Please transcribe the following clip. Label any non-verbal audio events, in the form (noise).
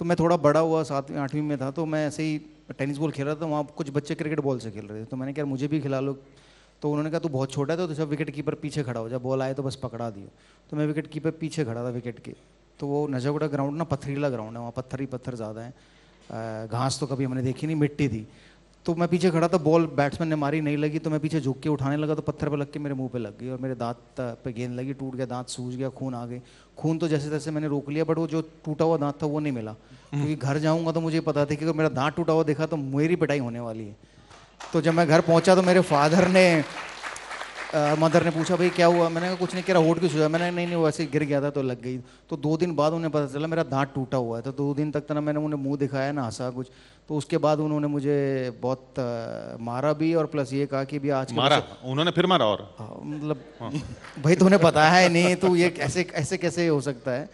तो मैं थोड़ा बड़ा हुआ, सातवीं, आठवीं में था तो मैं ऐसे ही टेनिस बॉल खेल रहा था, वहाँ कुछ बच्चे क्रिकेट बॉल से खेल रहे थे। तो मैंने कहा मुझे भी खिला लो। तो उन्होंने कहा, तू बहुत छोटा है तो सब विकेट कीपर पीछे खड़ा हो जब बॉल आए तो बस पकड़ा दियो। तो मैं विकेट कीपर पीछे खड़ा था विकेट के। तो वो नजागुड़ा ग्राउंड ना, पथरीला ग्राउंड है, वहाँ पत्थर ही पत्थर ज़्यादा है। घास तो कभी हमने देखी नहीं, मिट्टी थी। तो मैं पीछे खड़ा था बॉल बैट्समैन ने मारी, नहीं लगी तो मैं पीछे झुक के उठाने लगा तो पत्थर पर लग के मेरे मुँह पे लग गई और मेरे दांत पे गेंद लगी, टूट गया, दांत सूज गया, खून आ गए। खून तो जैसे तैसे मैंने रोक लिया बट वो जो टूटा हुआ दांत था, वो नहीं मिला। क्योंकि घर जाऊँगा तो मुझे पता था कि अगर मेरा दांत टूटा हुआ देखा तो मेरी पिटाई होने वाली है। तो जब मैं घर पहुँचा तो मेरे फादर ने मदर ने पूछा भाई क्या हुआ? मैंने कहा कुछ नहीं कह रहा होट क्यों सोचा मैंने नहीं नहीं वैसे गिर गया था तो लग गई। तो दो दिन बाद उन्हें पता चला मेरा दांत टूटा हुआ है। तो दो दिन तक तो ना मैंने उन्हें मुँह दिखाया ना हंसा कुछ। तो उसके बाद उन्होंने मुझे बहुत मारा भी और प्लस ये कहा कि भी आज मारा? उन्होंने फिर मारा और? मतलब (laughs) भाई तुम्हें पता है नहीं तो ये ऐसे ऐसे कैसे हो सकता है?